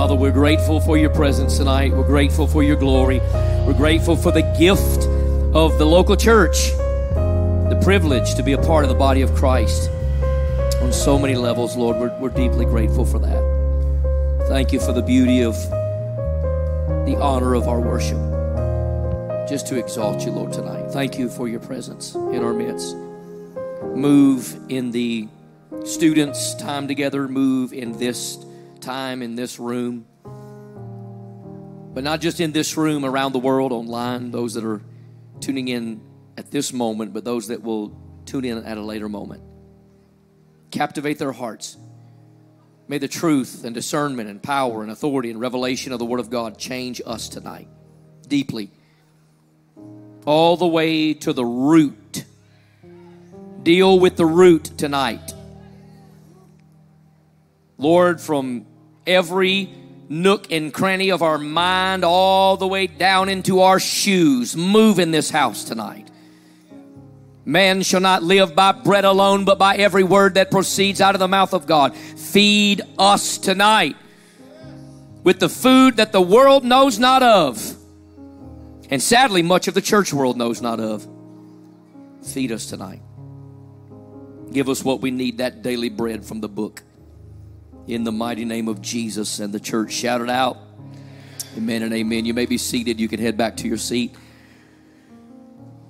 Father, we're grateful for your presence tonight. We're grateful for your glory. We're grateful for the gift of the local church, the privilege to be a part of the body of Christ on so many levels, Lord. We're, we're deeply grateful for that. Thank you for the beauty of the honor of our worship. Just to exalt you, Lord, tonight. Thank you for your presence in our midst. Move in the students' time together, move in this time in this room. But not just in this room, around the world, online, those that are tuning in at this moment, but those that will tune in at a later moment. Captivate their hearts. May the truth and discernment and power and authority and revelation of the Word of God change us tonight deeply, all the way to the root. Deal with the root tonight. Lord, from every nook and cranny of our mind, all the way down into our shoes. Move in this house tonight. Man shall not live by bread alone, but by every word that proceeds out of the mouth of God. Feed us tonight with the food that the world knows not of. And sadly, much of the church world knows not of. Feed us tonight. Give us what we need that daily bread from the book in the mighty name of Jesus. And the church shouted out, Amen and amen. You may be seated. You can head back to your seat.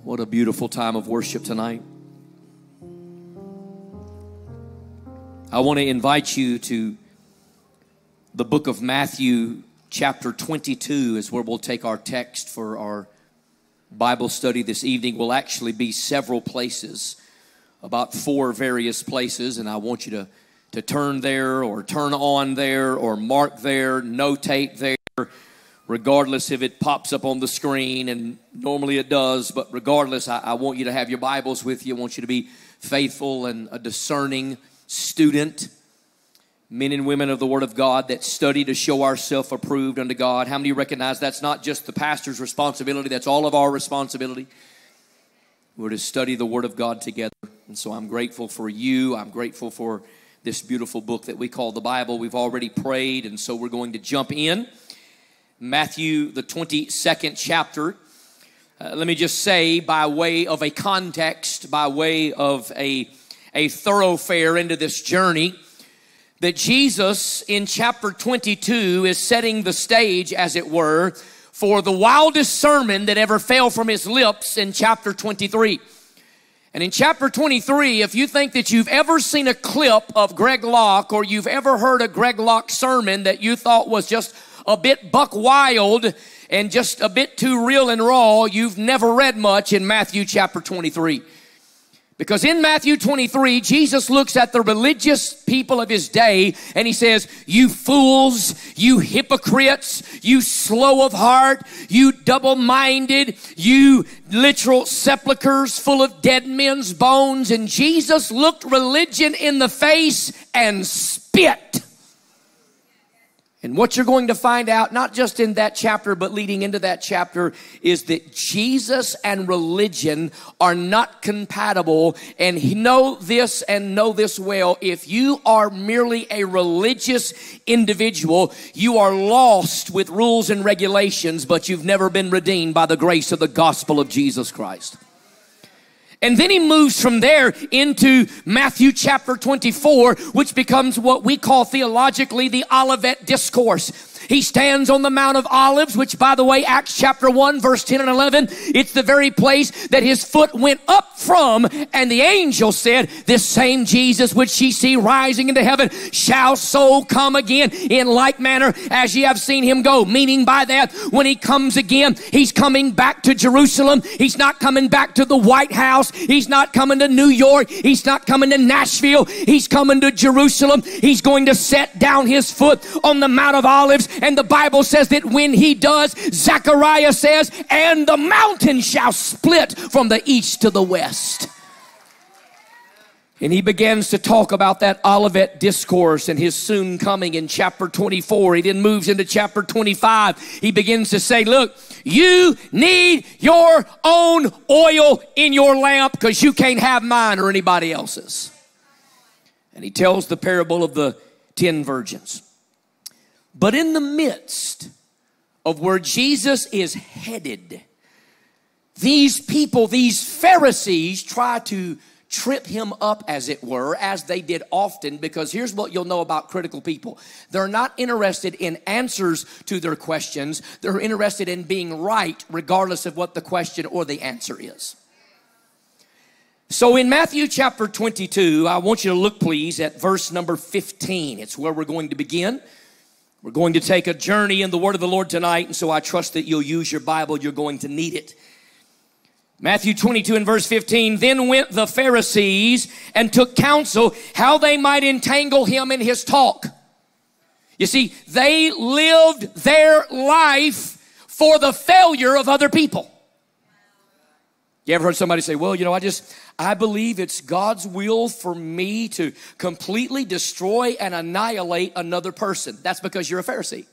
What a beautiful time of worship tonight. I want to invite you to the book of Matthew, chapter 22, is where we'll take our text for our Bible study this evening. Will actually be several places, about four various places, and I want you to to turn there or turn on there or mark there, notate there, regardless if it pops up on the screen, and normally it does, but regardless, I, I, want you to have your Bibles with you. I want you to be faithful and a discerning student, men and women of the Word of God that study to show ourselves approved unto God. How many recognize that's not just the pastor's responsibility, that's all of our responsibility? We're to study the Word of God together. And so I'm grateful for you. I'm grateful for this beautiful book that we call the Bible. We've already prayed, and so we're going to jump in. Matthew, the 22nd chapter. Uh, let me just say, by way of a context, by way of a, a thoroughfare into this journey, that Jesus in chapter 22 is setting the stage, as it were, for the wildest sermon that ever fell from his lips in chapter 23. And in chapter 23, if you think that you've ever seen a clip of Greg Locke or you've ever heard a Greg Locke sermon that you thought was just a bit buck wild and just a bit too real and raw, you've never read much in Matthew chapter 23. Because in Matthew 23, Jesus looks at the religious people of his day and he says, You fools, you hypocrites, you slow of heart, you double minded, you literal sepulchres full of dead men's bones. And Jesus looked religion in the face and spit. And what you're going to find out, not just in that chapter, but leading into that chapter, is that Jesus and religion are not compatible. And know this and know this well. If you are merely a religious individual, you are lost with rules and regulations, but you've never been redeemed by the grace of the gospel of Jesus Christ. And then he moves from there into Matthew chapter 24, which becomes what we call theologically the Olivet Discourse. He stands on the Mount of Olives, which by the way, Acts chapter 1, verse 10 and 11, it's the very place that his foot went up from. And the angel said, this same Jesus which ye see rising into heaven shall so come again in like manner as ye have seen him go. Meaning by that, when he comes again, he's coming back to Jerusalem. He's not coming back to the White House. He's not coming to New York. He's not coming to Nashville. He's coming to Jerusalem. He's going to set down his foot on the Mount of Olives and the Bible says that when he does, Zechariah says, and the mountain shall split from the east to the west. And he begins to talk about that Olivet discourse and his soon coming in chapter 24. He then moves into chapter 25. He begins to say, Look, you need your own oil in your lamp because you can't have mine or anybody else's. And he tells the parable of the ten virgins. But in the midst of where Jesus is headed, these people, these Pharisees, try to trip him up, as it were, as they did often, because here's what you'll know about critical people they're not interested in answers to their questions, they're interested in being right, regardless of what the question or the answer is. So in Matthew chapter 22, I want you to look, please, at verse number 15. It's where we're going to begin. We're going to take a journey in the Word of the Lord tonight, and so I trust that you'll use your Bible. You're going to need it. Matthew 22 and verse 15, then went the Pharisees and took counsel how they might entangle him in his talk. You see, they lived their life for the failure of other people. You ever heard somebody say, well, you know, I just, I believe it's God's will for me to completely destroy and annihilate another person. That's because you're a Pharisee.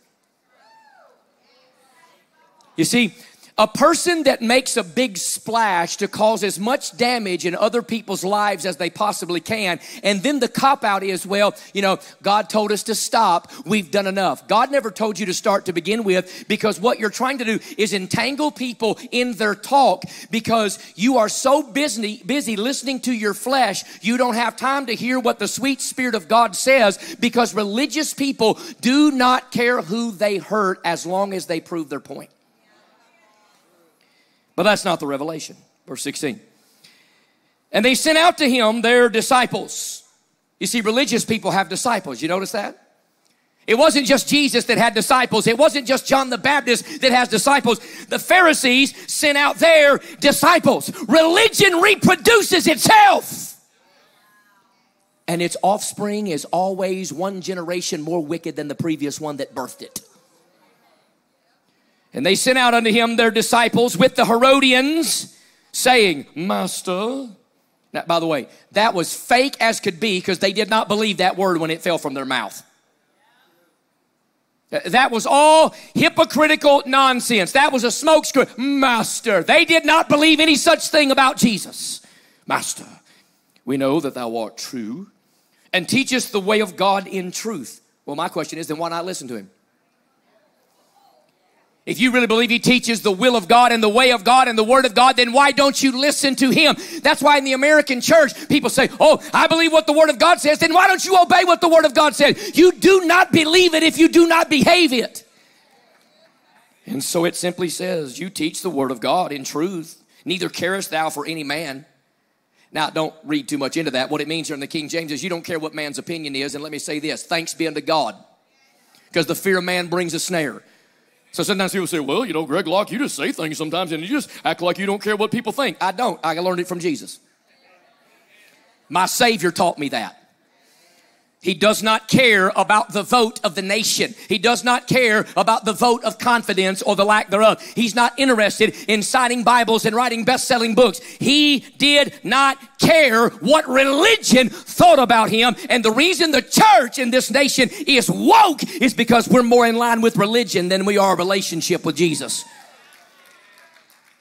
You see, a person that makes a big splash to cause as much damage in other people's lives as they possibly can, and then the cop out is, well, you know, God told us to stop, we've done enough. God never told you to start to begin with because what you're trying to do is entangle people in their talk because you are so busy, busy listening to your flesh, you don't have time to hear what the sweet Spirit of God says because religious people do not care who they hurt as long as they prove their point. But that's not the revelation. Verse 16. And they sent out to him their disciples. You see, religious people have disciples. You notice that? It wasn't just Jesus that had disciples. It wasn't just John the Baptist that has disciples. The Pharisees sent out their disciples. Religion reproduces itself. And its offspring is always one generation more wicked than the previous one that birthed it. And they sent out unto him their disciples with the Herodians, saying, Master. Now, by the way, that was fake as could be because they did not believe that word when it fell from their mouth. That was all hypocritical nonsense. That was a smokescreen. Master. They did not believe any such thing about Jesus. Master, we know that thou art true and teachest the way of God in truth. Well, my question is then why not listen to him? If you really believe he teaches the will of God and the way of God and the word of God, then why don't you listen to him? That's why in the American church, people say, Oh, I believe what the word of God says. Then why don't you obey what the word of God says? You do not believe it if you do not behave it. And so it simply says, You teach the word of God in truth. Neither carest thou for any man. Now, don't read too much into that. What it means here in the King James is you don't care what man's opinion is. And let me say this thanks be unto God. Because the fear of man brings a snare. So sometimes people say, well, you know, Greg Locke, you just say things sometimes and you just act like you don't care what people think. I don't. I learned it from Jesus. My Savior taught me that. He does not care about the vote of the nation. He does not care about the vote of confidence or the lack thereof. He's not interested in signing Bibles and writing best-selling books. He did not care what religion thought about him. And the reason the church in this nation is woke is because we're more in line with religion than we are relationship with Jesus.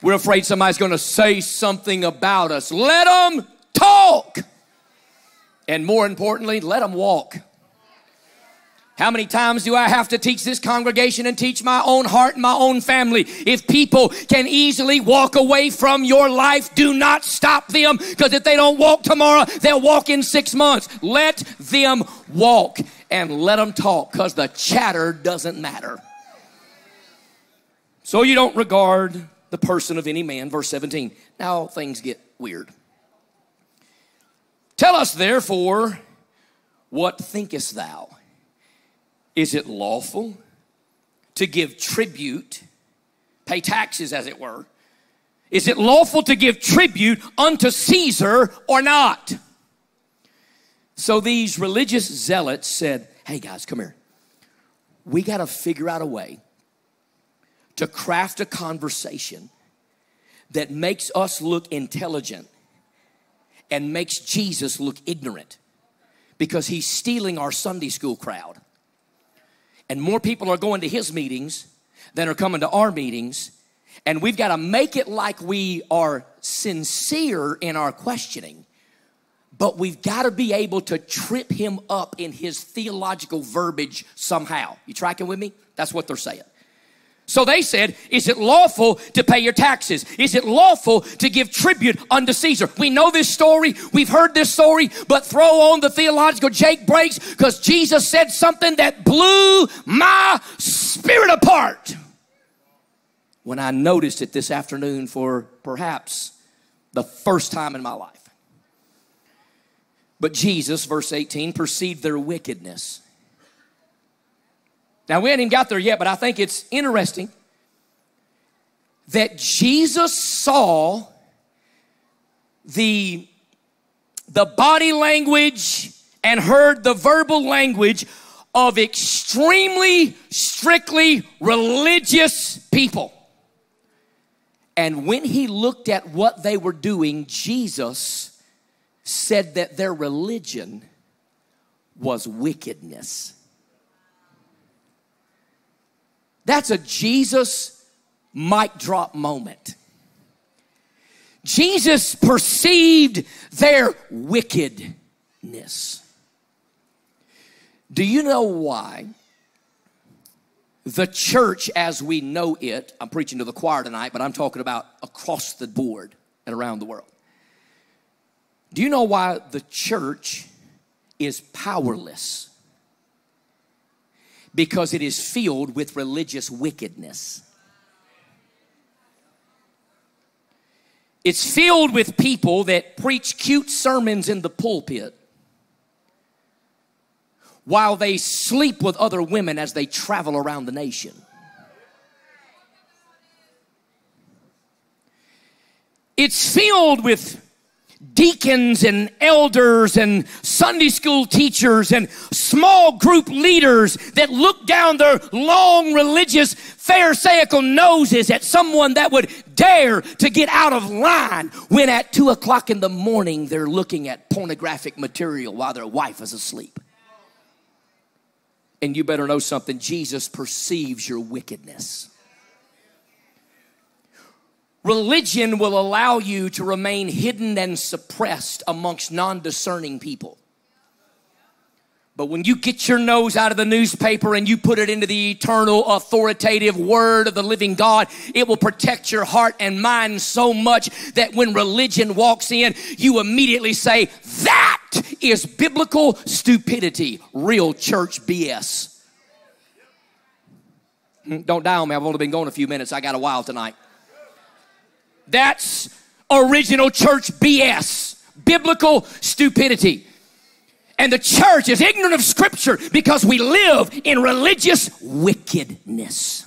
We're afraid somebody's going to say something about us. Let them talk. And more importantly, let them walk. How many times do I have to teach this congregation and teach my own heart and my own family? If people can easily walk away from your life, do not stop them because if they don't walk tomorrow, they'll walk in six months. Let them walk and let them talk because the chatter doesn't matter. So you don't regard the person of any man. Verse 17. Now things get weird. Tell us therefore, what thinkest thou? Is it lawful to give tribute, pay taxes as it were? Is it lawful to give tribute unto Caesar or not? So these religious zealots said, Hey guys, come here. We got to figure out a way to craft a conversation that makes us look intelligent and makes Jesus look ignorant because he's stealing our Sunday school crowd. And more people are going to his meetings than are coming to our meetings. And we've got to make it like we are sincere in our questioning, but we've got to be able to trip him up in his theological verbiage somehow. You tracking with me? That's what they're saying. So they said, Is it lawful to pay your taxes? Is it lawful to give tribute unto Caesar? We know this story. We've heard this story, but throw on the theological Jake brakes because Jesus said something that blew my spirit apart when I noticed it this afternoon for perhaps the first time in my life. But Jesus, verse 18, perceived their wickedness. Now, we haven't even got there yet, but I think it's interesting that Jesus saw the, the body language and heard the verbal language of extremely strictly religious people. And when he looked at what they were doing, Jesus said that their religion was wickedness. That's a Jesus mic drop moment. Jesus perceived their wickedness. Do you know why the church as we know it, I'm preaching to the choir tonight, but I'm talking about across the board and around the world. Do you know why the church is powerless? Because it is filled with religious wickedness. It's filled with people that preach cute sermons in the pulpit while they sleep with other women as they travel around the nation. It's filled with deacons and elders and Sunday school teachers and small group leaders that look down their long religious pharisaical noses at someone that would dare to get out of line when at two o'clock in the morning they're looking at pornographic material while their wife is asleep. And you better know something Jesus perceives your wickedness. Religion will allow you to remain hidden and suppressed amongst non discerning people. But when you get your nose out of the newspaper and you put it into the eternal, authoritative word of the living God, it will protect your heart and mind so much that when religion walks in, you immediately say, That is biblical stupidity, real church BS. Hmm, don't on me. I've only been going a few minutes. I got a while tonight. That's original church BS, biblical stupidity. And the church is ignorant of scripture because we live in religious wickedness.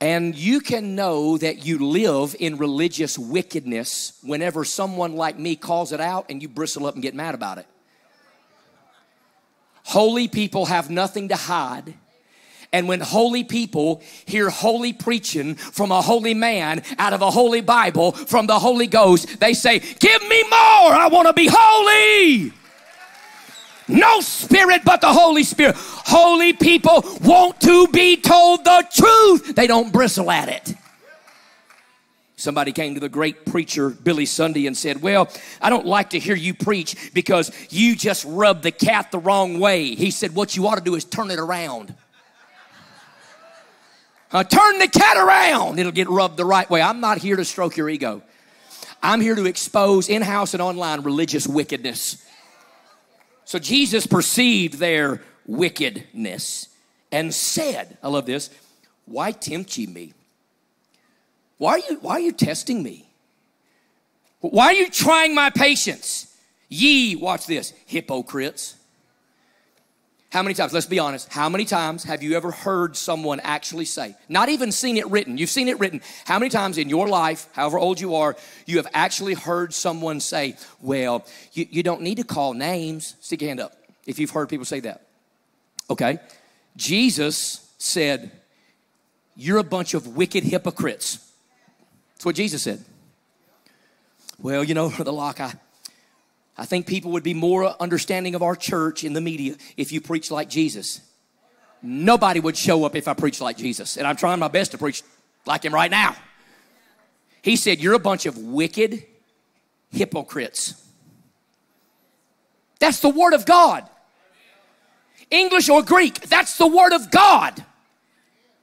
And you can know that you live in religious wickedness whenever someone like me calls it out and you bristle up and get mad about it. Holy people have nothing to hide and when holy people hear holy preaching from a holy man out of a holy Bible from the Holy Ghost, they say, Give me more. I want to be holy. No spirit but the Holy Spirit. Holy people want to be told the truth, they don't bristle at it. Somebody came to the great preacher Billy Sunday and said, Well, I don't like to hear you preach because you just rub the cat the wrong way. He said, What you ought to do is turn it around. Uh, turn the cat around. It'll get rubbed the right way. I'm not here to stroke your ego. I'm here to expose in house and online religious wickedness. So Jesus perceived their wickedness and said, I love this, why tempt ye me? Why are you, why are you testing me? Why are you trying my patience? Ye, watch this, hypocrites. How many times, let's be honest, how many times have you ever heard someone actually say, not even seen it written, you've seen it written, how many times in your life, however old you are, you have actually heard someone say, well, you, you don't need to call names? Stick your hand up if you've heard people say that. Okay. Jesus said, You're a bunch of wicked hypocrites. That's what Jesus said. Well, you know, the lock, I, I think people would be more understanding of our church in the media if you preach like Jesus. Nobody would show up if I preached like Jesus. And I'm trying my best to preach like him right now. He said, You're a bunch of wicked hypocrites. That's the word of God. English or Greek, that's the word of God.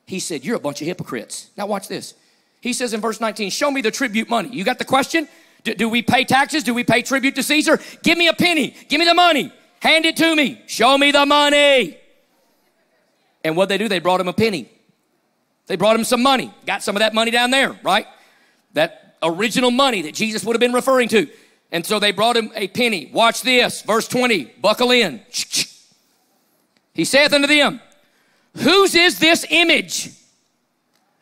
He said, You're a bunch of hypocrites. Now, watch this. He says in verse 19, Show me the tribute money. You got the question? Do, do, we pay taxes? Do we pay tribute to Caesar? Give me a penny. Give me the money. Hand it to me. Show me the money. And what they do, they brought him a penny. They brought him some money. Got some of that money down there, right? That original money that Jesus would have been referring to. And so they brought him a penny. Watch this, verse 20. Buckle in. He saith unto them, Whose is this image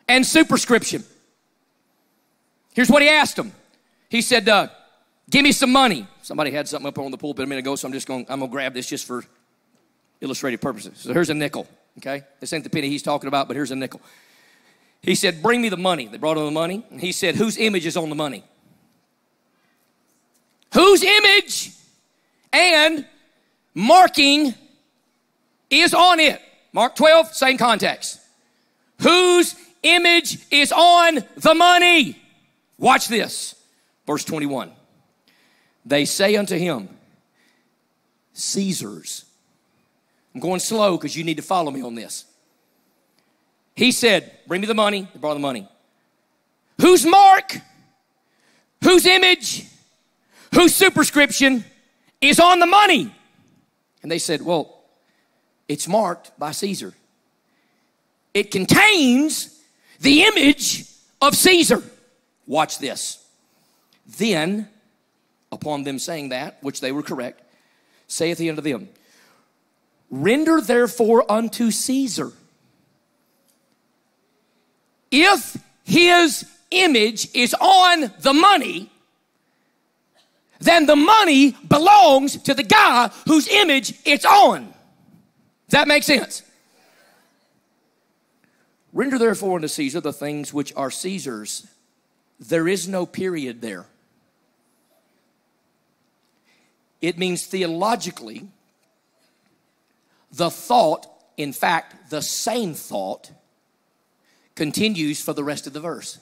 and superscription? Here's what he asked them. He said, uh, Give me some money. Somebody had something up on the pulpit a minute ago, so I'm just going, I'm going to grab this just for illustrative purposes. So here's a nickel, okay? This ain't the penny he's talking about, but here's a nickel. He said, Bring me the money. They brought him the money. And he said, Whose image is on the money? Whose image and marking is on it? Mark 12, same context. Whose image is on the money? Watch this. Verse 21. They say unto him, Caesar's. I'm going slow because you need to follow me on this. He said, Bring me the money. They brought the money. Whose mark? Whose image? Whose superscription is on the money? And they said, Well, it's marked by Caesar. It contains the image of Caesar. Watch this. Then, upon them saying that, which they were correct, saith he unto them, Render therefore unto Caesar. If his image is on the money, then the money belongs to the guy whose image it's on. Does that make sense? Render therefore unto Caesar the things which are Caesar's. There is no period there. It means theologically, the thought, in fact, the same thought, continues for the rest of the verse.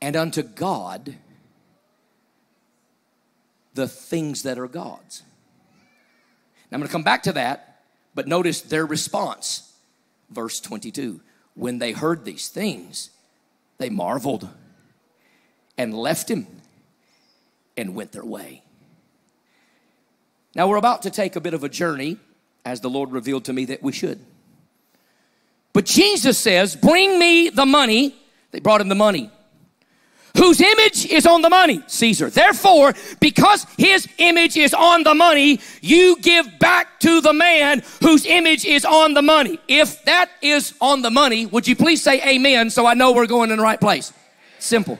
And unto God, the things that are God's. Now I'm going to come back to that, but notice their response. Verse 22 When they heard these things, they marveled and left him and went their way. Now we're about to take a bit of a journey, as the Lord revealed to me that we should. But Jesus says, Bring me the money. They brought him the money whose image is on the money? Caesar. Therefore, because his image is on the money, you give back to the man whose image is on the money. If that is on the money, would you please say amen so I know we're going in the right place? Simple.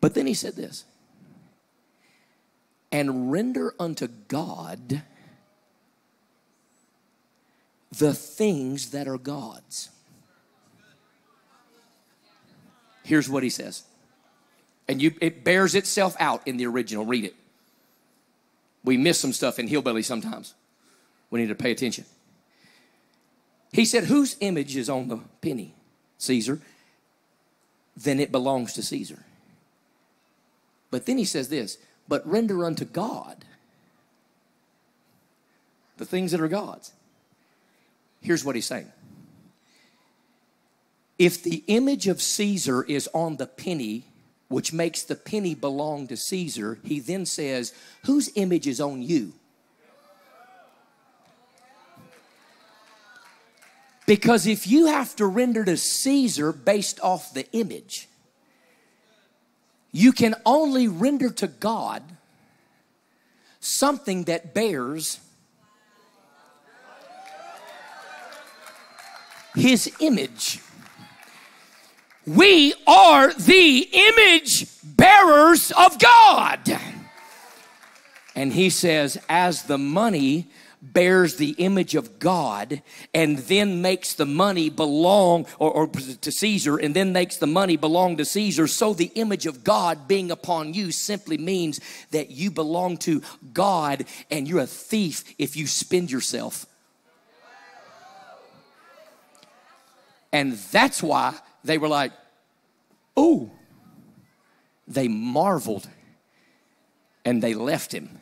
But then he said this and render unto God the things that are God's. Here's what he says. And you, it bears itself out in the original. Read it. We miss some stuff in Hillbilly sometimes. We need to pay attention. He said, Whose image is on the penny? Caesar. Then it belongs to Caesar. But then he says this, but render unto God the things that are God's. Here's what he's saying if the image of Caesar is on the penny, which makes the penny belong to Caesar, he then says, Whose image is on you? Because if you have to render to Caesar based off the image, you can only render to God something that bears his image. We are the image bearers of God. And he says, as the money bears the image of God and then makes the money belong or, or, to Caesar and then makes the money belong to Caesar. So the image of God being upon you simply means that you belong to God and you're a thief if you spend yourself. And that's why they were like, oh, they marveled and they left him.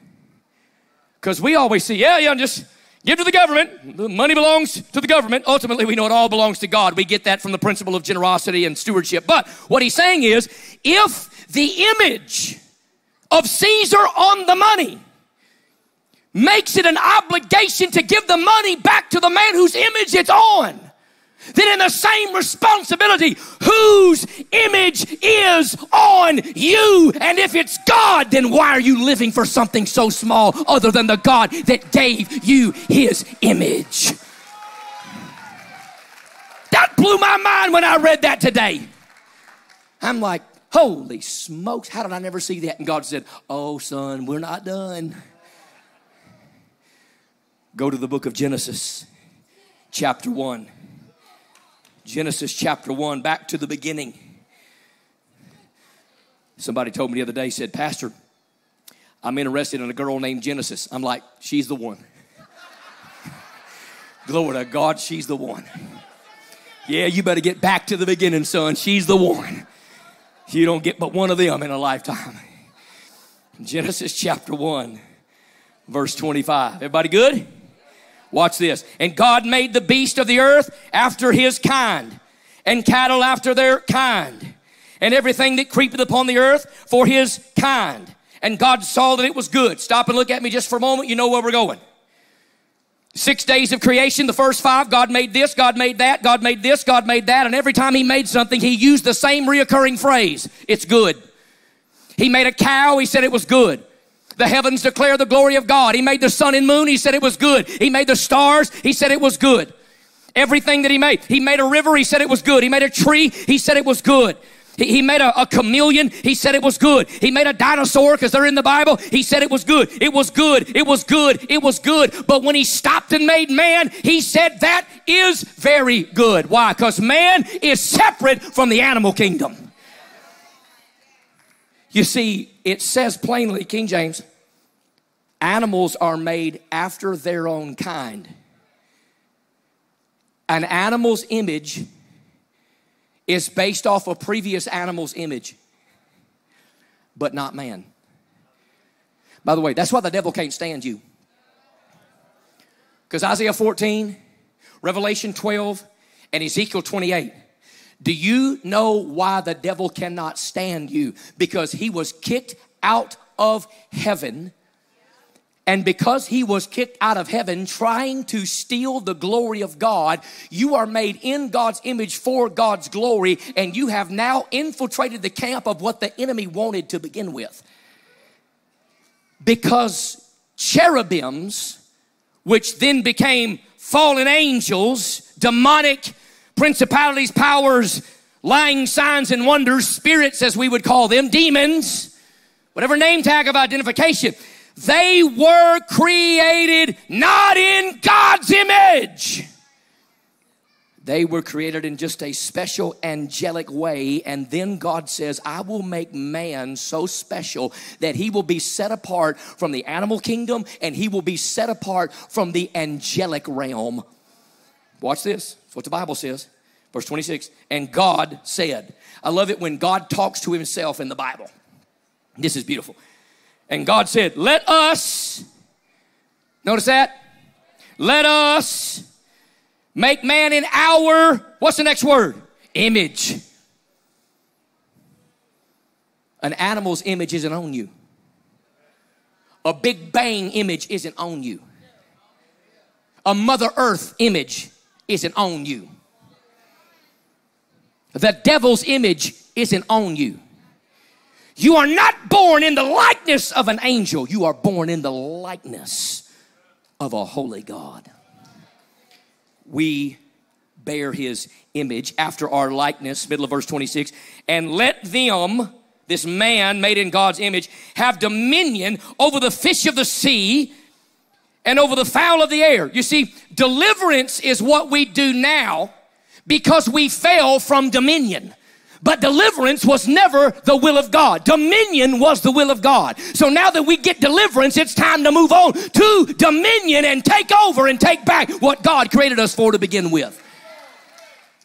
Because we always see, yeah, yeah, just give to the government. The money belongs to the government. Ultimately, we know it all belongs to God. We get that from the principle of generosity and stewardship. But what he's saying is, if the image of Caesar on the money makes it an obligation to give the money back to the man whose image it's on, then in the same responsibility, whose image is on you? And if it's God, then why are you living for something so small other than the God that gave you his image? That blew my mind when I read that today. I'm like, holy smokes, how did I never see that? And God said, oh, son, we're not done. Go to the book of Genesis, chapter 1. Genesis chapter 1, back to the beginning. Somebody told me the other day, said, Pastor, I'm interested in a girl named Genesis. I'm like, she's the one. Glory to God, she's the one. Yeah, you better get back to the beginning, son. She's the one. You don't get but one of them in a lifetime. Genesis chapter 1, verse 25. Everybody good? Watch this. And God made the beast of the earth after his kind, and cattle after their kind, and everything that creepeth upon the earth for his kind. And God saw that it was good. Stop and look at me just for a moment. You know where we're going. Six days of creation, the first five, God made this, God made that, God made this, God made that. And every time He made something, He used the same reoccurring phrase it's good. He made a cow, He said it was good. The heavens declare the glory of God. He made the sun and moon. He said it was good. He made the stars. He said it was good. Everything that he made. He made a river. He said it was good. He made a tree. He said it was good. He, made a, a, chameleon. He said it was good. He made a dinosaur because they're in the Bible. He said it was good. It was good. It was good. It was good. But when he stopped and made man, he said that is very good. Why? Because man is separate from the animal kingdom. You see, it says plainly, King James, animals are made after their own kind. An animal's image is based off a previous animal's image, but not man. By the way, that's why the devil can't stand you. Because Isaiah 14, Revelation 12, and Ezekiel 28 do you know why the devil cannot stand you? Because he was kicked out of heaven. And because he was kicked out of heaven trying to steal the glory of God, you are made in God's image for God's glory, and you have now infiltrated the camp of what the enemy wanted to begin with. Because cherubims, which then became fallen angels, demonic principalities, powers, lying signs and wonders, spirits as we would call them, demons, whatever name tag of identification, they were created not in God's image. They were created in just a special angelic way. And then God says, I will make man so special that he will be set apart from the animal kingdom and he will be set apart from the angelic realm. Watch this. That's what the Bible says. Verse 26. And God said, I love it when God talks to himself in the Bible. This is beautiful. And God said, Let us, notice that? Let us make man in our, what's the next word? Image. An animal's image isn't on you. A Big Bang image isn't on you. A Mother Earth image isn't on you. The devil's image isn't on you. You are not born in the likeness of an angel, you are born in the likeness of a holy God. We bear his image after our likeness, middle of verse 26, and let them, this man made in God's image, have dominion over the fish of the sea and over the fowl of the air. You see, deliverance is what we do now because we fell from dominion. But deliverance was never the will of God. Dominion was the will of God. So now that we get deliverance, it's time to move on to dominion and take over and take back what God created us for to begin with.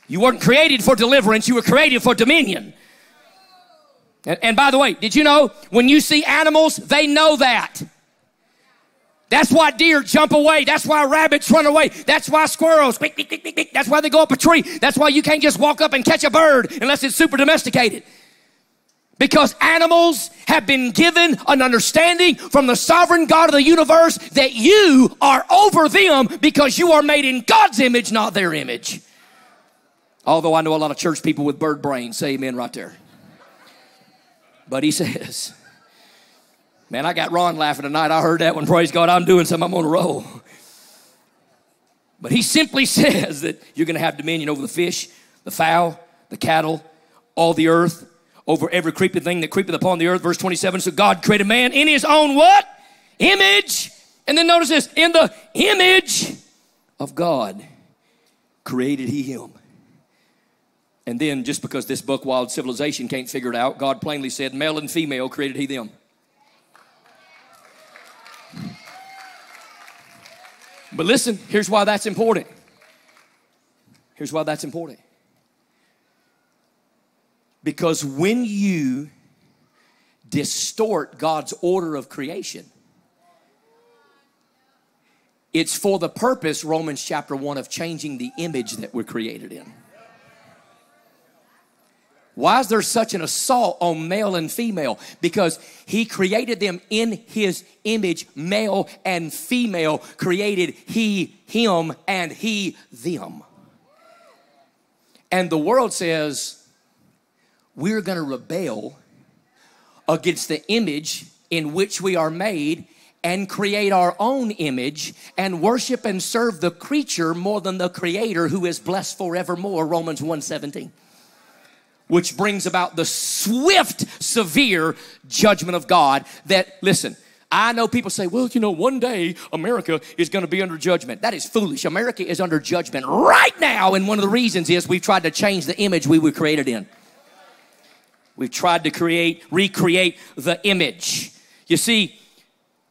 You weren't created for deliverance, you were created for dominion. And, and by the way, did you know when you see animals, they know that. That's why deer jump away. That's why rabbits run away. That's why squirrels, that's why they go up a tree. That's why you can't just walk up and catch a bird unless it's super domesticated. Because animals have been given an understanding from the sovereign God of the universe that you are over them because you are made in God's image, not their image. Although I know a lot of church people with bird brains say amen right there. But he says, Man, I got Ron laughing tonight. I heard that one. Praise God, I'm doing something. I'm on a roll. But he simply says that you're going to have dominion over the fish, the fowl, the cattle, all the earth, over every creeping thing that creepeth upon the earth. Verse 27. So God created man in his own what? Image. And then notice this in the image of God created he him. And then, just because this book, Wild Civilization, can't figure it out, God plainly said, male and female created he them. But listen, here's why that's important. Here's why that's important. Because when you distort God's order of creation, it's for the purpose, Romans chapter 1, of changing the image that we're created in. Why is there such an assault on male and female? Because he created them in his image, male and female, created he, him, and he, them. And the world says, we're going to rebel against the image in which we are made and create our own image and worship and serve the creature more than the creator who is blessed forevermore romans 1:17 which brings about the swift, severe judgment of God. That, listen, I know people say, well, you know, one day America is going to be under judgment. That is foolish. America is under judgment right now, and one of the reasons is we've tried to change the image we were created in. We've tried to create, recreate the image. You see,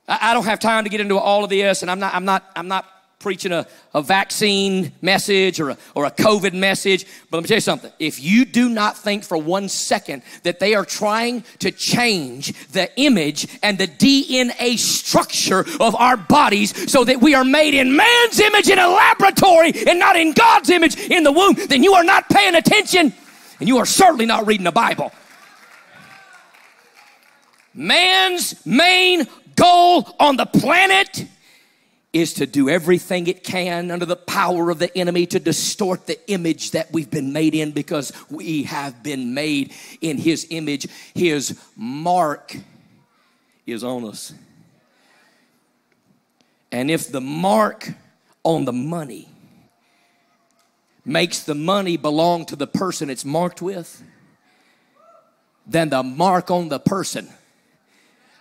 I don't have time to get into all of this, and I'm not, I'm not, I'm not preaching a, a vaccine message or a, or a COVID message. But let me tell you something. If you do not think for one second that they are trying to change the image and the DNA structure of our bodies so that we are made in man's image in a laboratory and not in God's image in the womb, then you are not paying attention and you are certainly not reading the Bible. Man's main goal on the planet is to do everything it can under the power of the enemy to distort the image that we've been made in because we have been made in his image. His mark is on us. And if the mark on the money makes the money belong to the person it's marked with, then the mark on the person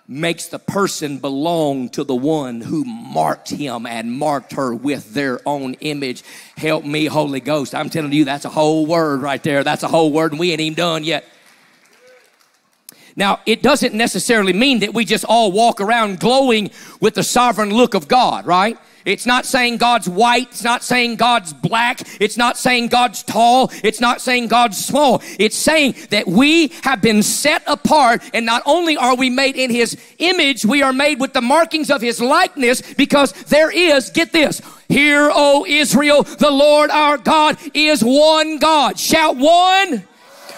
makes the person belong to the one who marked him and marked her with their own image. Help me, Holy Ghost. I'm telling you, that's a whole word right there. That's a whole word, and we ain't even done yet. Now, it doesn't necessarily mean that we just all walk around glowing with the sovereign look of God, right? It's not saying God's white. It's not saying God's black. It's not saying God's tall. It's not saying God's small. It's saying that we have been set apart and not only are we made in His image, we are made with the markings of His likeness because there is, get this, Hear, O Israel, the Lord our God is one God. Shout one.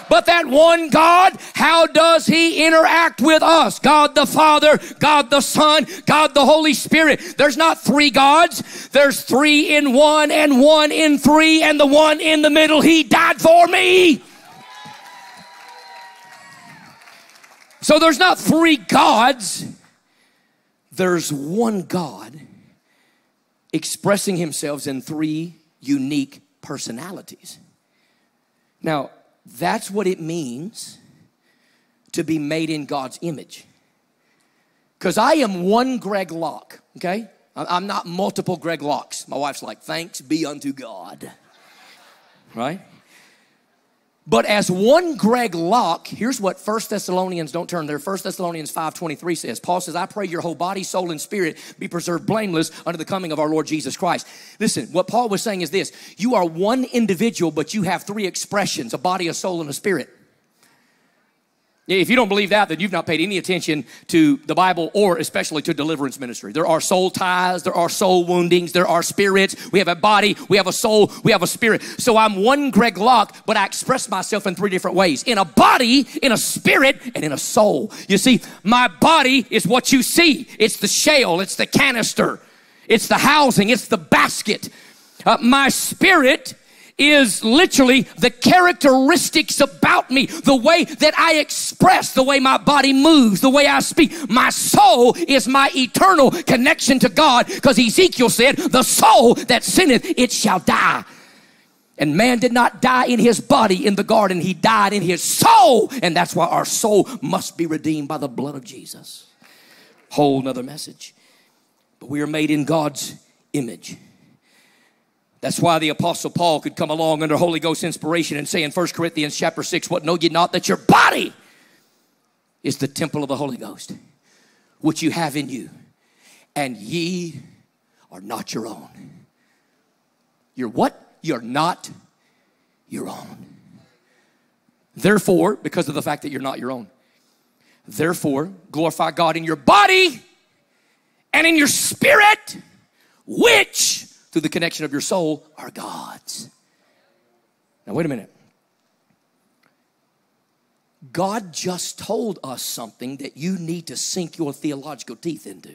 But that one God, how does He interact with us? God the Father, God the Son, God the Holy Spirit. There's not three gods. There's three in one and one in three and the one in the middle. He died for me. So there's not three gods. There's one God expressing himself in three unique personalities. Now, that's what it means to be made in God's image. Because I am one Greg Locke, okay? I'm not multiple Greg Lockes. My wife's like, thanks be unto God. Right? But as one Greg Locke, here's what First Thessalonians, don't turn there, First Thessalonians 5.23 says. Paul says, I pray your whole body, soul, and spirit be preserved blameless under the coming of our Lord Jesus Christ. Listen, what Paul was saying is this. You are one individual, but you have three expressions, a body, a soul, and a spirit. If you don't believe that, then you've not paid any attention to the Bible or especially to deliverance ministry. There are soul ties, there are soul woundings, there are spirits. We have a body, we have a soul, we have a spirit. So I'm one Greg Locke, but I express myself in three different ways in a body, in a spirit, and in a soul. You see, my body is what you see it's the shell, it's the canister, it's the housing, it's the basket. Uh, my spirit is literally the characteristics about me, the way that I express, the way my body moves, the way I speak. My soul is my eternal connection to God because Ezekiel said, The soul that sinneth, it shall die. And man did not die in his body in the garden, he died in his soul. And that's why our soul must be redeemed by the blood of Jesus. Whole nother message. But we are made in God's image. That's why the apostle Paul could come along under Holy Ghost inspiration and say in 1 Corinthians chapter 6, what know ye not that your body is the temple of the Holy Ghost, which you have in you, and ye are not your own. You're what? You're not your own. Therefore, because of the fact that you're not your own, therefore, glorify God in your body and in your spirit, which through the connection of your soul are God's. Now, wait a minute. God just told us something that you need to sink your theological teeth into.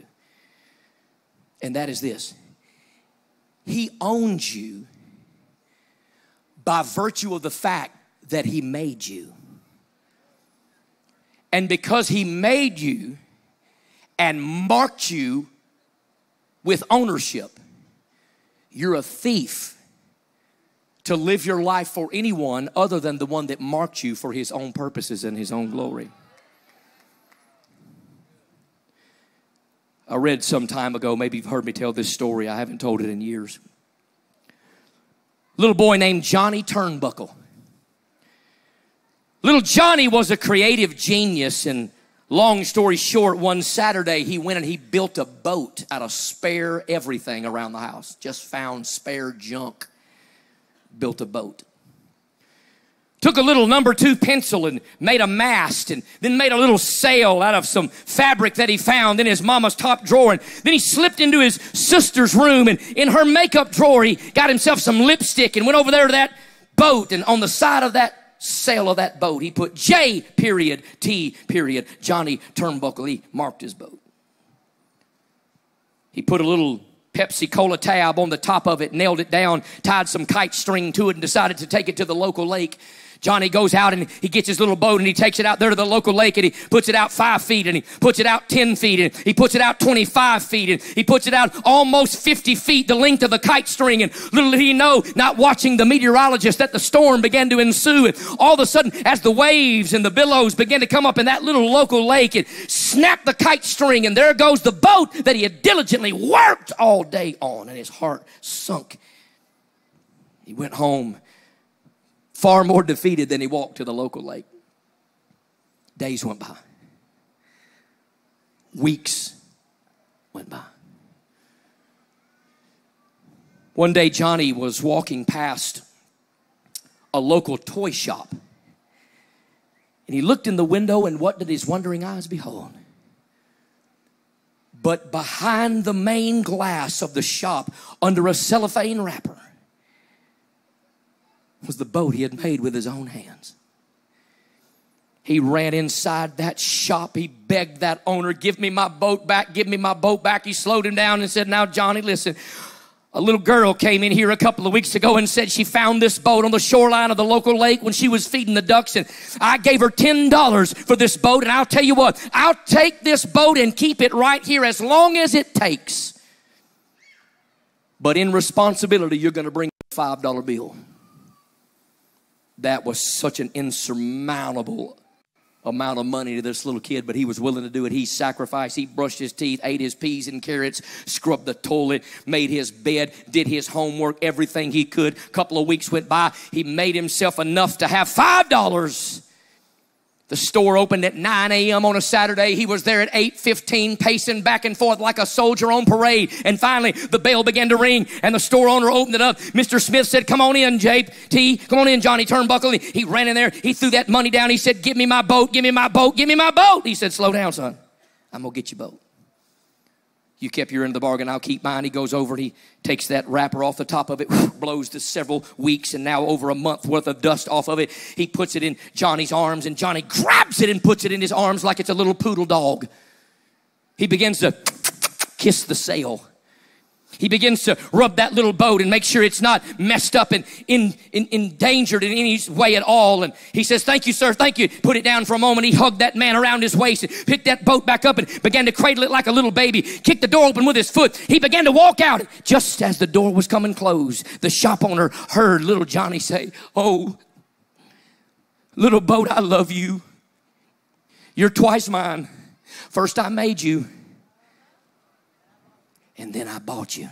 And that is this He owns you by virtue of the fact that He made you. And because He made you and marked you with ownership, you're a thief to live your life for anyone other than the one that marked you for his own purposes and his own glory. I read some time ago, maybe you've heard me tell this story, I haven't told it in years. Little boy named Johnny Turnbuckle. Little Johnny was a creative genius and Long story short, one Saturday he went and he built a boat out of spare everything around the house. Just found spare junk. Built a boat. Took a little number two pencil and made a mast and then made a little sail out of some fabric that he found in his mama's top drawer. And then he slipped into his sister's room and in her makeup drawer he got himself some lipstick and went over there to that boat and on the side of that sail of that boat. He put J period, T period, Johnny Turnbuckle. He marked his boat. He put a little Pepsi Cola tab on the top of it, nailed it down, tied some kite string to it, and decided to take it to the local lake. Johnny goes out and he gets his little boat and he takes it out there to the local lake and he puts it out five feet and he puts it out 10 feet and he puts it out 25 feet and he puts it out almost 50 feet, the length of the kite string. And little did he know, not watching the meteorologist, that the storm began to ensue. And all of a sudden, as the waves and the billows began to come up in that little local lake, it snapped the kite string and there goes the boat that he had diligently worked all day on and his heart sunk. He went home far more defeated than he walked to the local lake. Days went by, weeks went by. One day, Johnny was walking past a local toy shop. And he looked in the window, and what did his wondering eyes behold? But behind the main glass of the shop, under a cellophane wrapper, was the boat he had made with his own hands. He ran inside that shop. He begged that owner, Give me my boat back, give me my boat back. He slowed him down and said, Now, Johnny, listen. A little girl came in here a couple of weeks ago and said she found this boat on the shoreline of the local lake when she was feeding the ducks. And I gave her $10 for this boat. And I'll tell you what, I'll take this boat and keep it right here as long as it takes. But in responsibility, you're going to bring a $5 bill that was such an insurmountable amount of money to this little kid, but he was willing to do it. He sacrificed, he brushed his teeth, ate his peas and carrots, scrubbed the toilet, made his bed, did his homework, everything he could. A couple of weeks went by, he made himself enough to have $5 The store opened at 9 a.m. on a Saturday. He was there at 8:15, pacing back and forth like a soldier on parade. And finally, the bell began to ring, and the store owner opened it up. Mr. Smith said, "Come on in, JT. Come on in, Johnny Turnbuckle." He ran in there. He threw that money down. He said, "Give me my boat. Give me my boat. Give me my boat." He said, "Slow down, son. I'm gonna get your boat." You kept your end of the bargain, I'll keep mine. He goes over, and he takes that wrapper off the top of it, blows the several weeks and now over a month worth of dust off of it. He puts it in Johnny's arms, and Johnny grabs it and puts it in his arms like it's a little poodle dog. He begins to kiss the sail. He begins to rub that little boat and make sure it's not messed up and in, in, endangered in any way at all. And he says, Thank you, sir. Thank you. Put it down for a moment. He hugged that man around his waist and picked that boat back up and began to cradle it like a little baby. Kicked the door open with his foot. He began to walk out. Just as the door was coming closed, the shop owner heard little Johnny say, Oh, little boat, I love you. You're twice mine. First, I made you and then I bought you.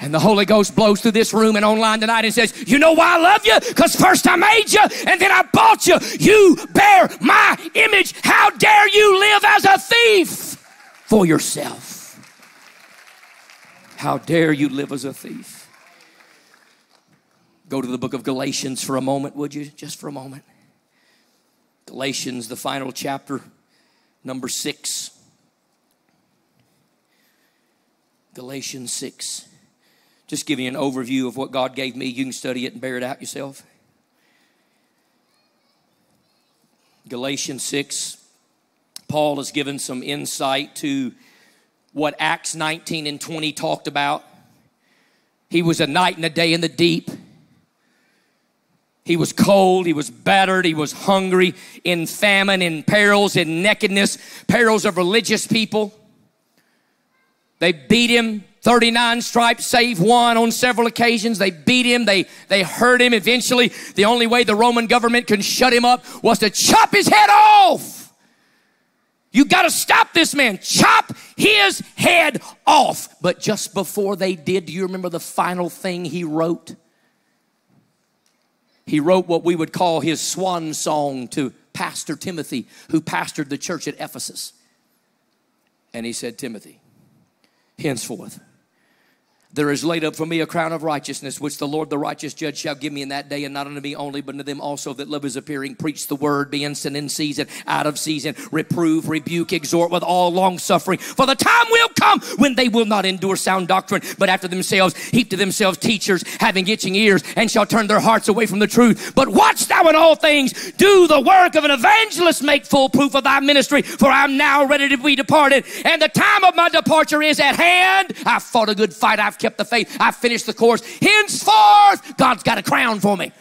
And the Holy Ghost blows through this room and online tonight and says, You know why I love you? Because first I made you and then I bought you. You bear my image. How dare you live as a thief for yourself? How dare you live as a thief? Go to the book of Galatians for a moment, would you? Just for a moment. Galatians, the final chapter. Number six, Galatians 6. Just give you an overview of what God gave me. You can study it and bear it out yourself. Galatians 6, Paul has given some insight to what Acts 19 and 20 talked about. He was a night and a day in the deep. He was cold, he was battered, he was hungry, in famine, in perils, in nakedness, perils of religious people. They beat him 39 stripes, save one on several occasions. They beat him, they, they hurt him. Eventually, the only way the Roman government could shut him up was to chop his head off. You got to stop this man. Chop his head off. But just before they did, do you remember the final thing he wrote? He wrote what we would call his swan song to Pastor Timothy, who pastored the church at Ephesus. And he said, Timothy, henceforth, there is laid up for me a crown of righteousness, which the Lord, the righteous judge, shall give me in that day, and not unto me only, but unto them also that love is appearing. Preach the word, be instant in season, out of season, reprove, rebuke, exhort with all long suffering. For the time will come when they will not endure sound doctrine, but after themselves heap to themselves teachers, having itching ears, and shall turn their hearts away from the truth. But watch thou in all things, do the work of an evangelist, make full proof of thy ministry, for I'm now ready to be departed, and the time of my departure is at hand. I've fought a good fight, I've kept the faith. I finished the course. Henceforth, God's got a crown for me.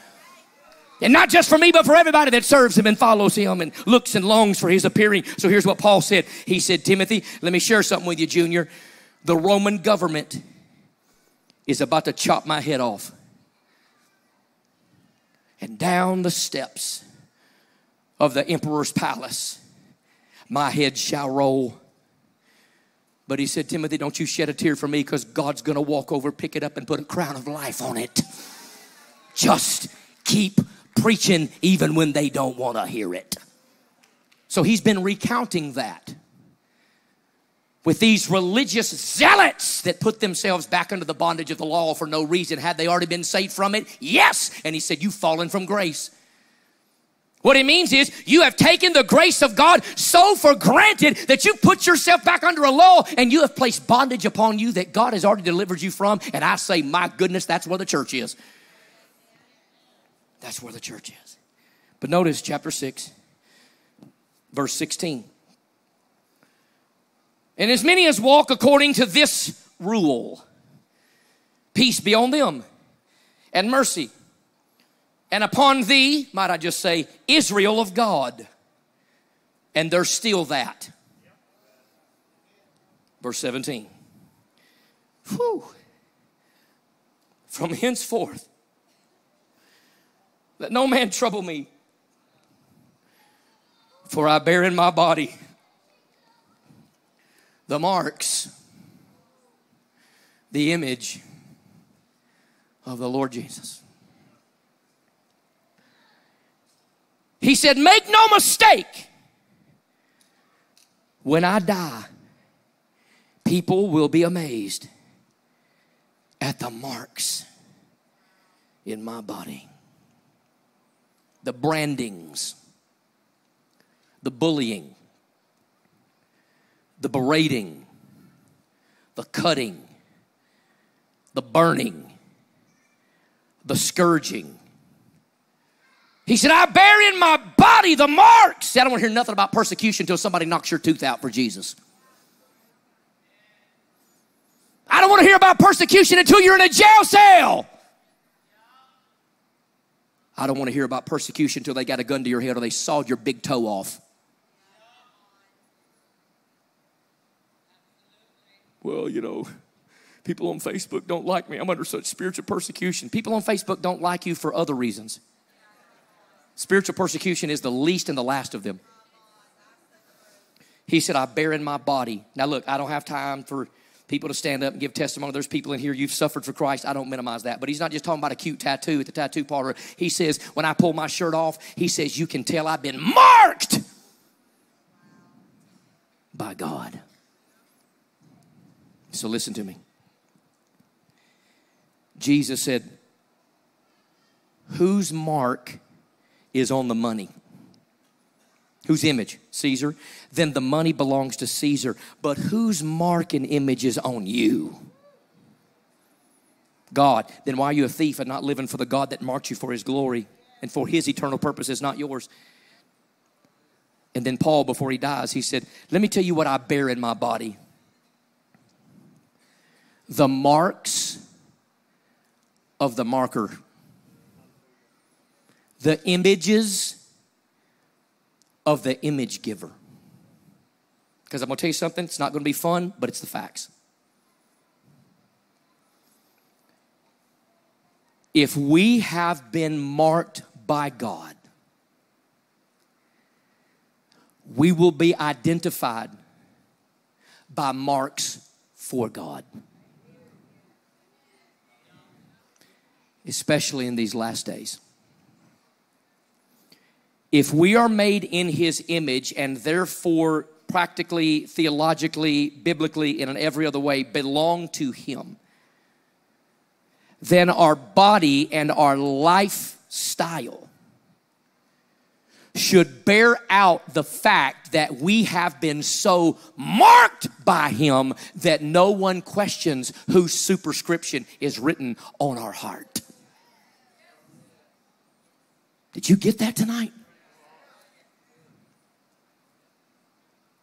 And not just for me, but for everybody that serves him and follows him and looks and longs for his appearing. So here's what Paul said. He said, Timothy, let me share something with you, Junior. The Roman government is about to chop my head off. And down the steps of the emperor's palace, my head shall roll but he said, Timothy, don't you shed a tear for me because God's going to walk over, pick it up, and put a crown of life on it. Just keep preaching even when they don't want to hear it. So he's been recounting that with these religious zealots that put themselves back under the bondage of the law for no reason. Had they already been saved from it? Yes. And he said, You've fallen from grace. What it means is you have taken the grace of God so for granted that you put yourself back under a law and you have placed bondage upon you that God has already delivered you from. And I say, my goodness, that's where the church is. That's where the church is. But notice chapter 6, verse 16. And as many as walk according to this rule, peace be on them and mercy and upon thee, might I just say, Israel of God. And there's still that. Verse 17. Whew. From henceforth, let no man trouble me, for I bear in my body the marks, the image of the Lord Jesus. He said, Make no mistake, when I die, people will be amazed at the marks in my body, the brandings, the bullying, the berating, the cutting, the burning, the scourging. He said, I bear in my body the marks. See, I don't want to hear nothing about persecution until somebody knocks your tooth out for Jesus. I don't want to hear about persecution until you're in a jail cell. I don't want to hear about persecution until they got a gun to your head or they sawed your big toe off. Well, you know, people on Facebook don't like me. I'm under such spiritual persecution. People on Facebook don't like you for other reasons. Spiritual persecution is the least and the last of them. He said, I bear in my body. Now, look, I don't have time for people to stand up and give testimony. There's people in here, you've suffered for Christ. I don't minimize that. But he's not just talking about a cute tattoo at the tattoo parlor. He says, when I pull my shirt off, he says, you can tell I've been marked by God. So listen to me. Jesus said, Whose mark is on the money? Whose image? Caesar. Then the money belongs to Caesar. But whose mark and image is on you? God. Then why are you a thief and not living for the God that marked you for his glory and for his eternal purposes, not yours? And then Paul, before he dies, he said, Let me tell you what I bear in my body the marks of the marker, the images of the image giver. Because I'm going to tell you something, it's not going to be fun, but it's the facts. If we have been marked by God, we will be identified by marks for God. especially in these last days. If we are made in his image and therefore practically, theologically, biblically, and in every other way belong to him, then our body and our lifestyle should bear out the fact that we have been so marked by him that no one questions whose superscription is written on our heart. Did you get that tonight?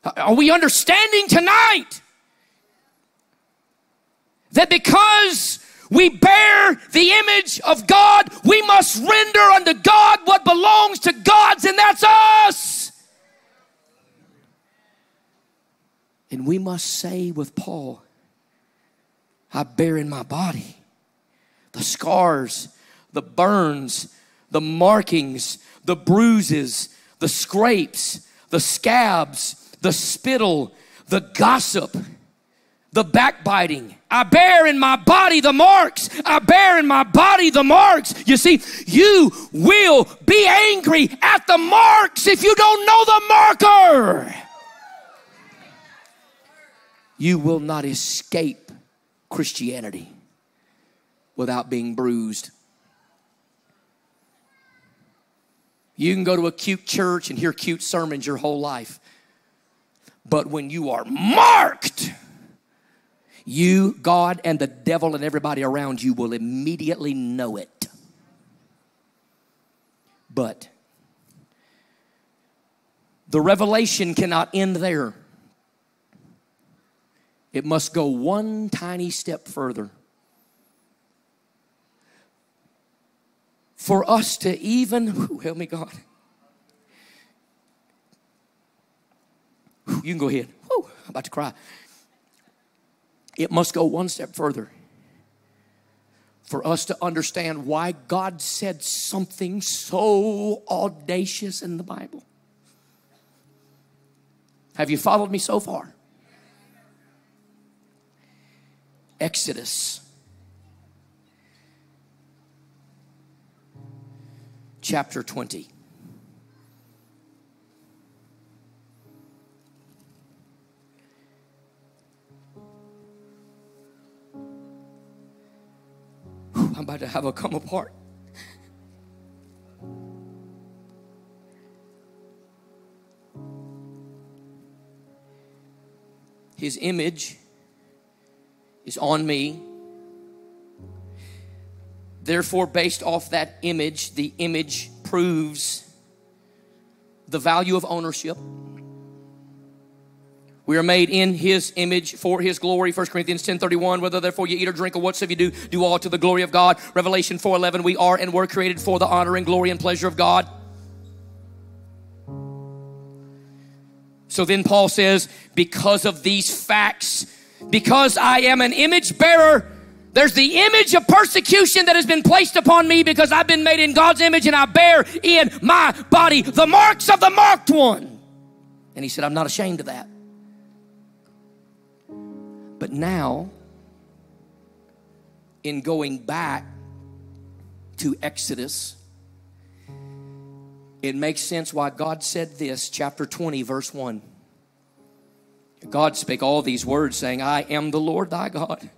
Are we understanding tonight that because we bear the image of God, we must render unto God what belongs to God's, and that's us? And we must say with Paul, I bear in my body the scars, the burns, the markings, the bruises, the scrapes, the scabs, the spittle, the gossip, the backbiting. I bear in my body the marks. I bear in my body the marks. You see, you will be angry at the marks if you don't know the marker. You will not escape Christianity without being bruised. You can go to a cute church and hear cute sermons your whole life. But when you are marked, you, God, and the devil and everybody around you will immediately know it. But the revelation cannot end there, it must go one tiny step further. for us to even, help me, God. You can go ahead. Whew, I'm about to cry. It must go one step further for us to understand why God said something so audacious in the Bible. Have you followed me so far? Exodus chapter 20. I'm about to have a come apart. His image is on me. Therefore, based off that image, the image proves the value of ownership. We are made in his image for his glory. 1 Corinthians 10 31. Whether therefore you eat or drink or whatsoever you do, do all to the glory of God. Revelation 4 11. We are and were created for the honor and glory and pleasure of God. So then Paul says, because of these facts, because I am an image bearer, there's the image of persecution that has been placed upon me because I've been made in God's image and I bear in my body the marks of the marked one. And he said, I'm not ashamed of that. But now, in going back to Exodus, it makes sense why God said this, chapter 20, verse 1. God spake all these words, saying, I am the Lord thy God,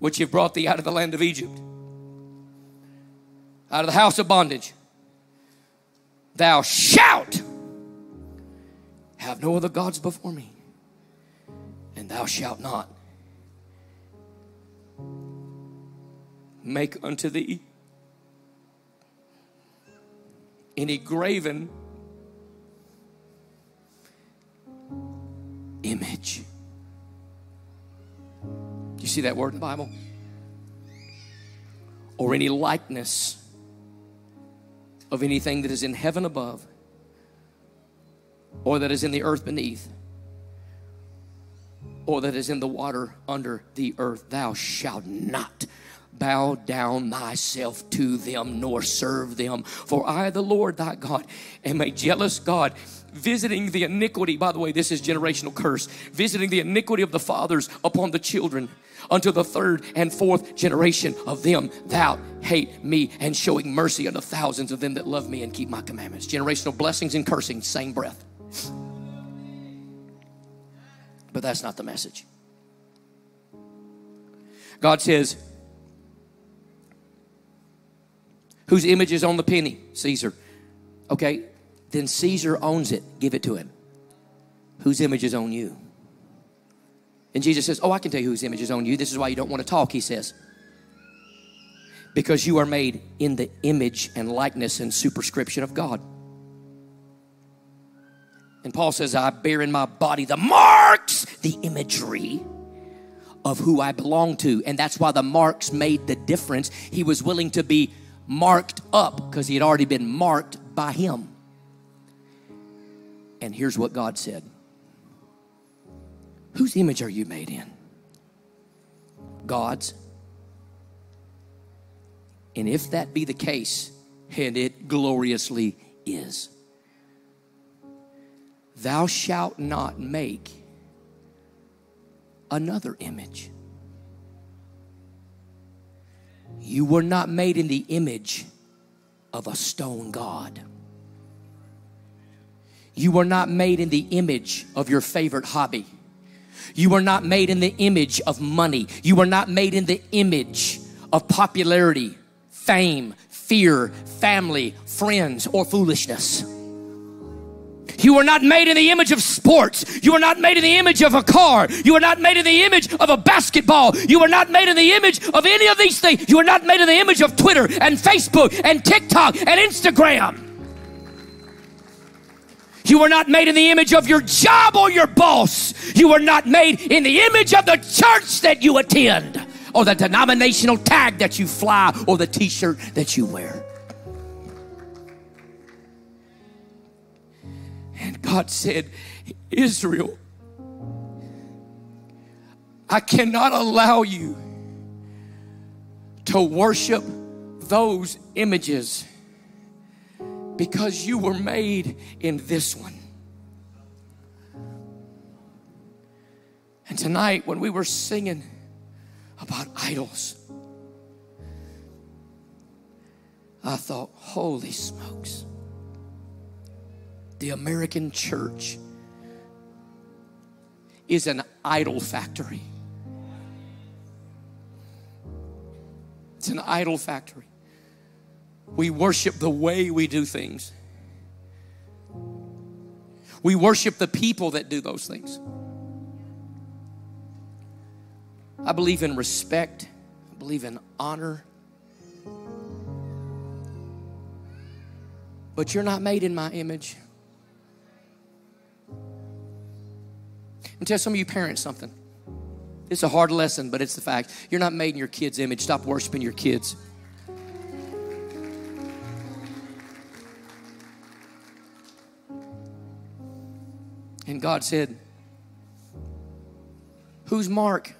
which have brought thee out of the land of Egypt, out of the house of bondage. Thou shalt have no other gods before me, and thou shalt not make unto thee any graven image. You see that word in the Bible? Or any likeness of anything that is in heaven above or that is in the earth beneath or that is in the water under the earth. Thou shalt not bow down thyself to them nor serve them. For I, the Lord thy God, am a jealous God, visiting the iniquity. By the way, this is generational curse. Visiting the iniquity of the fathers upon the children unto the third and fourth generation of them thou hate me and showing mercy unto thousands of them that love me and keep my commandments. Generational blessings and cursing, same breath. But that's not the message. God says, Whose image is on the penny? Caesar. Okay, then Caesar owns it. Give it to him. Whose image is on you? And Jesus says, Oh, I can tell you whose image is on you. This is why you don't want to talk, he says. Because you are made in the image and likeness and superscription of God. And Paul says, I bear in my body the marks, the imagery of who I belong to. And that's why the marks made the difference. He was willing to be marked up because he had already been marked by him. And here's what God said Whose image are you made in? God's. And if that be the case, and it gloriously is, thou shalt not make another image. You were not made in the image of a stone God. You were not made in the image of your favorite hobby. You were not made in the image of money. You were not made in the image of popularity, fame, fear, family, friends, or foolishness. You were not made in the image of sports. You were not made in the image of a car. You were not made in the image of a basketball. You were not made in the image of any of these things. You were not made in the image of Twitter and Facebook and TikTok and Instagram. You were not made in the image of your job or your boss. You were not made in the image of the church that you attend or the denominational tag that you fly or the t shirt that you wear. And God said, Israel, I cannot allow you to worship those images because you were made in this one. And tonight, when we were singing about idols, I thought, holy smokes the American church is an idol factory. It's an idol factory. We worship the way we do things. We worship the people that do those things. I believe in respect, I believe in honor. But you're not made in my image. And tell some of you parents something. It's a hard lesson, but it's the fact. You're not made in your kid's image. Stop worshiping your kids. And God said, Whose mark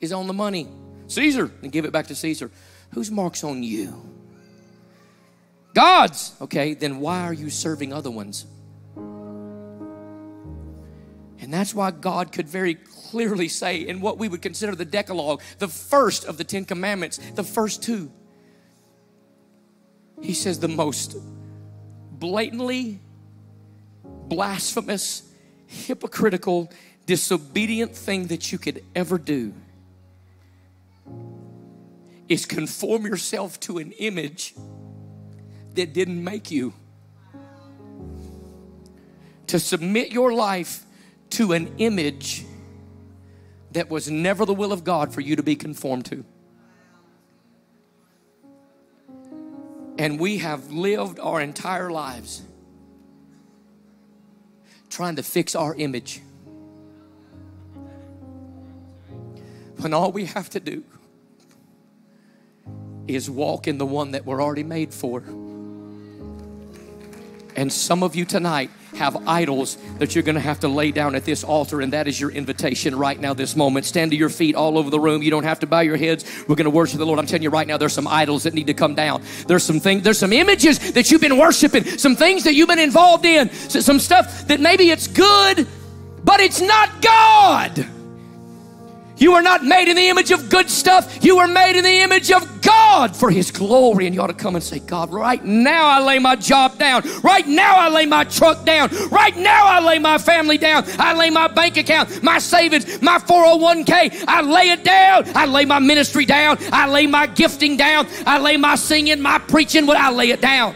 is on the money? Caesar. And give it back to Caesar. Whose mark's on you? God's. Okay, then why are you serving other ones? And that's why God could very clearly say in what we would consider the Decalogue, the first of the Ten Commandments, the first two. He says the most blatantly blasphemous, hypocritical, disobedient thing that you could ever do is conform yourself to an image that didn't make you. To submit your life to an image that was never the will of God for you to be conformed to. And we have lived our entire lives trying to fix our image. When all we have to do is walk in the one that we're already made for. And some of you tonight have idols that you're going to have to lay down at this altar, and that is your invitation right now, this moment. Stand to your feet all over the room. You don't have to bow your heads. We're going to worship the Lord. I'm telling you right now, there's some idols that need to come down. There's some things, there's some images that you've been worshiping, some things that you've been involved in, some stuff that maybe it's good, but it's not God. You are not made in the image of good stuff. You are made in the image of God for His glory. And you ought to come and say, God, right now I lay my job down. Right now I lay my truck down. Right now I lay my family down. I lay my bank account, my savings, my 401k. I lay it down. I lay my ministry down. I lay my gifting down. I lay my singing, my preaching. I lay it down.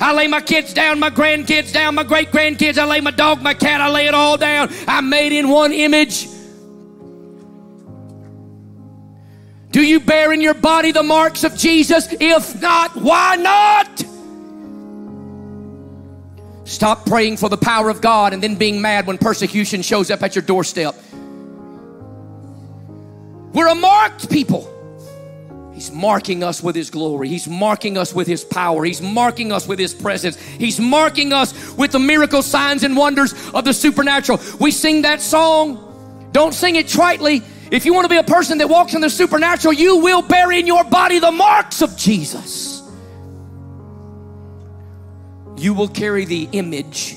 I lay my kids down, my grandkids down, my great grandkids. I lay my dog, my cat. I lay it all down. I'm made in one image. Do you bear in your body the marks of Jesus? If not, why not? Stop praying for the power of God and then being mad when persecution shows up at your doorstep. We're a marked people. He's marking us with His glory. He's marking us with His power. He's marking us with His presence. He's marking us with the miracle signs and wonders of the supernatural. We sing that song. Don't sing it tritely. If you want to be a person that walks in the supernatural, you will bear in your body the marks of Jesus. You will carry the image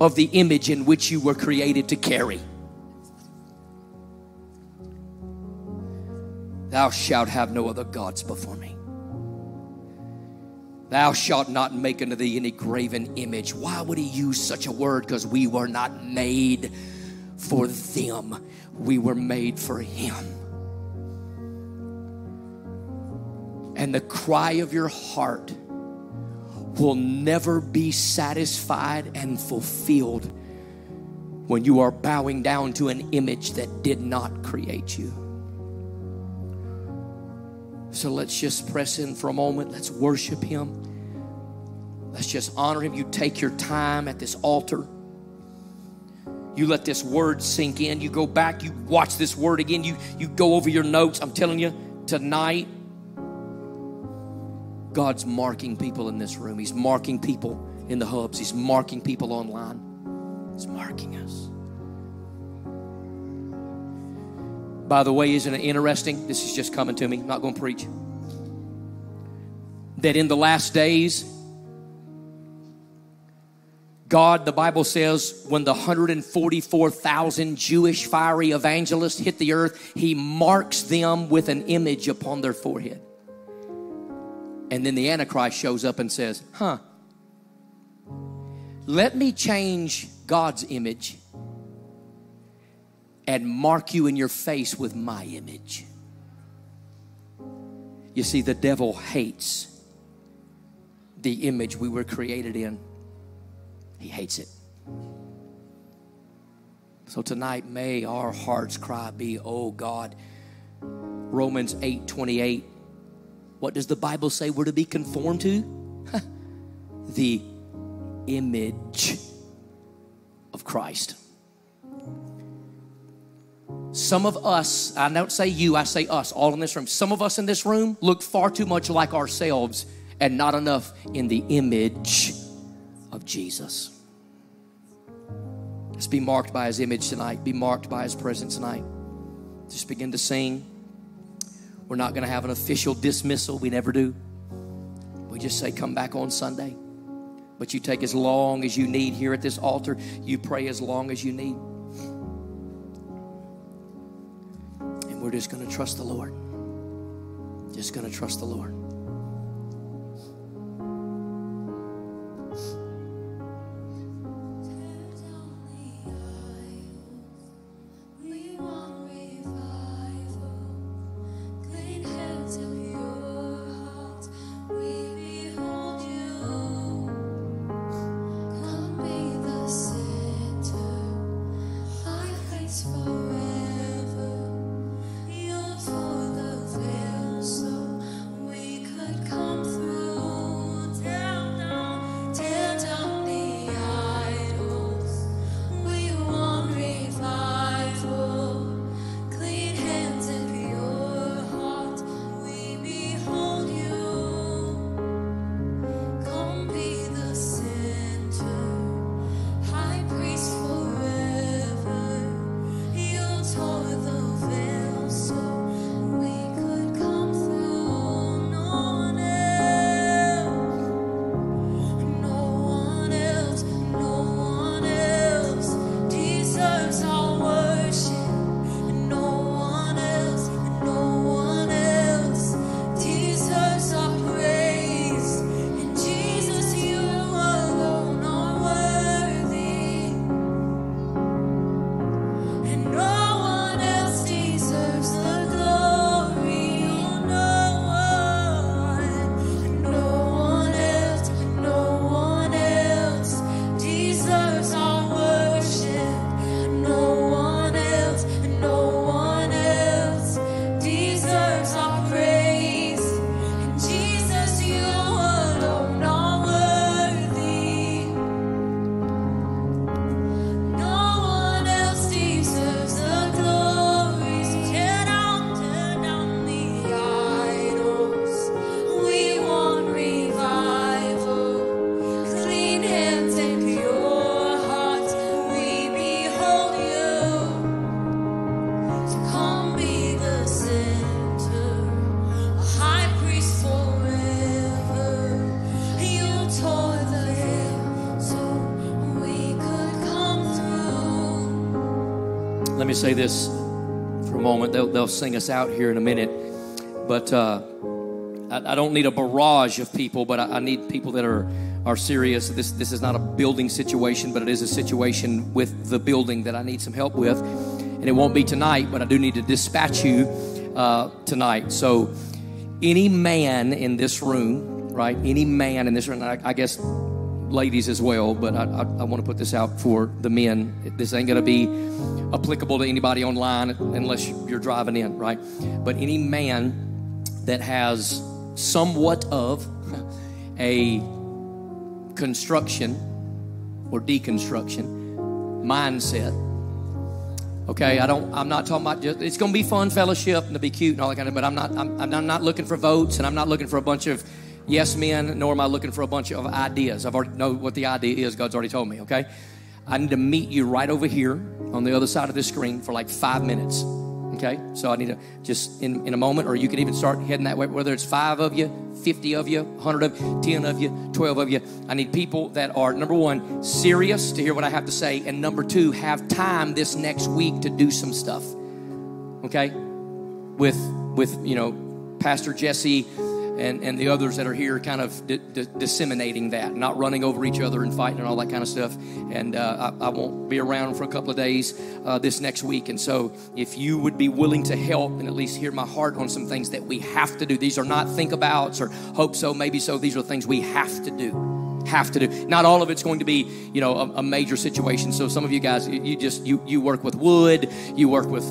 of the image in which you were created to carry. Thou shalt have no other gods before me. Thou shalt not make unto thee any graven image. Why would he use such a word? Because we were not made for them, we were made for him. And the cry of your heart will never be satisfied and fulfilled when you are bowing down to an image that did not create you. So let's just press in for a moment. Let's worship Him. Let's just honor Him. You take your time at this altar. You let this word sink in. You go back, you watch this word again. You, you go over your notes. I'm telling you, tonight, God's marking people in this room. He's marking people in the hubs. He's marking people online. He's marking us. By the way, isn't it interesting? This is just coming to me. I'm not going to preach. That in the last days, God, the Bible says, when the 144,000 Jewish fiery evangelists hit the earth, He marks them with an image upon their forehead. And then the Antichrist shows up and says, Huh, let me change God's image and mark you in your face with my image. You see, the devil hates the image we were created in, he hates it. So tonight, may our heart's cry be, oh God, Romans 8 28. What does the Bible say we're to be conformed to? the image of Christ. Some of us, I don't say you, I say us, all in this room. Some of us in this room look far too much like ourselves and not enough in the image of Jesus. Let's be marked by his image tonight, be marked by his presence tonight. Just begin to sing. We're not going to have an official dismissal, we never do. We just say, come back on Sunday. But you take as long as you need here at this altar, you pray as long as you need. We're just going to trust the Lord. Just going to trust the Lord. Say this for a moment. They'll, they'll sing us out here in a minute. But uh, I, I, don't need a barrage of people, but I, I, need people that are, are serious. This, this is not a building situation, but it is a situation with the building that I need some help with. And it won't be tonight, but I do need to dispatch you uh, tonight. So, any man in this room, right? Any man in this room, I, I guess ladies as well, but I, I, I want to put this out for the men. This ain't going to be applicable to anybody online unless you're driving in, right? But any man that has somewhat of a construction or deconstruction mindset. Okay, I don't. I'm not talking about. Just, it's going to be fun fellowship and to be cute and all that kind of. But I'm not. I'm, I'm not looking for votes, and I'm not looking for a bunch of yes men, nor am I looking for a bunch of ideas. I've already know what the idea is. God's already told me. Okay, I need to meet you right over here on the other side of the screen for like five minutes. Okay, so I need to just in, in a moment, or you can even start heading that way, whether it's five of you, 50 of you, 100 of you, 10 of you, 12 of you. I need people that are, number one, serious to hear what I have to say, and number two, have time this next week to do some stuff. Okay, with with you know Pastor Jesse and, and the others that are here kind of di- di- disseminating that, not running over each other and fighting and all that kind of stuff. And uh, I, I, won't be around for a couple of days uh, this next week. And so, if you would be willing to help and at least hear my heart on some things that we have to do, these are not think abouts or hope so, maybe so. These are things we have to do have to do. Not all of it's going to be, you know, a, a major situation. So some of you guys, you, you, just you you work with wood, you work with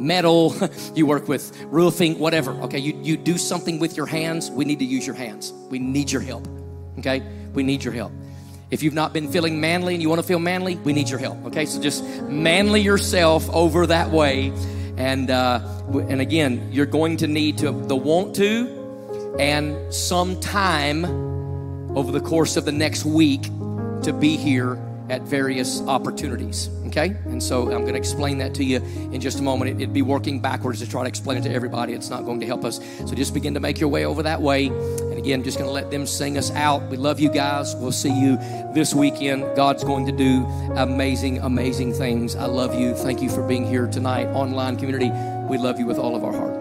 metal, you work with roofing, whatever. Okay, you, you do something with your hands, we need to use your hands. We need your help. Okay, we need your help. If you've not been feeling manly and you want to feel manly, we need your help. Okay, so just manly yourself over that way. And, uh, and again, you're going to need to the want to and some time over the course of the next week to be here at various opportunities. Okay? And so I'm going to explain that to you in just a moment. It, would be working backwards to try to explain it to everybody. It's not going to help us. So just begin to make your way over that way. And again, just going to let them sing us out. We love you guys. We'll see you this weekend. God's going to do amazing, amazing things. I love you. Thank you for being here tonight, online community. We love you with all of our heart.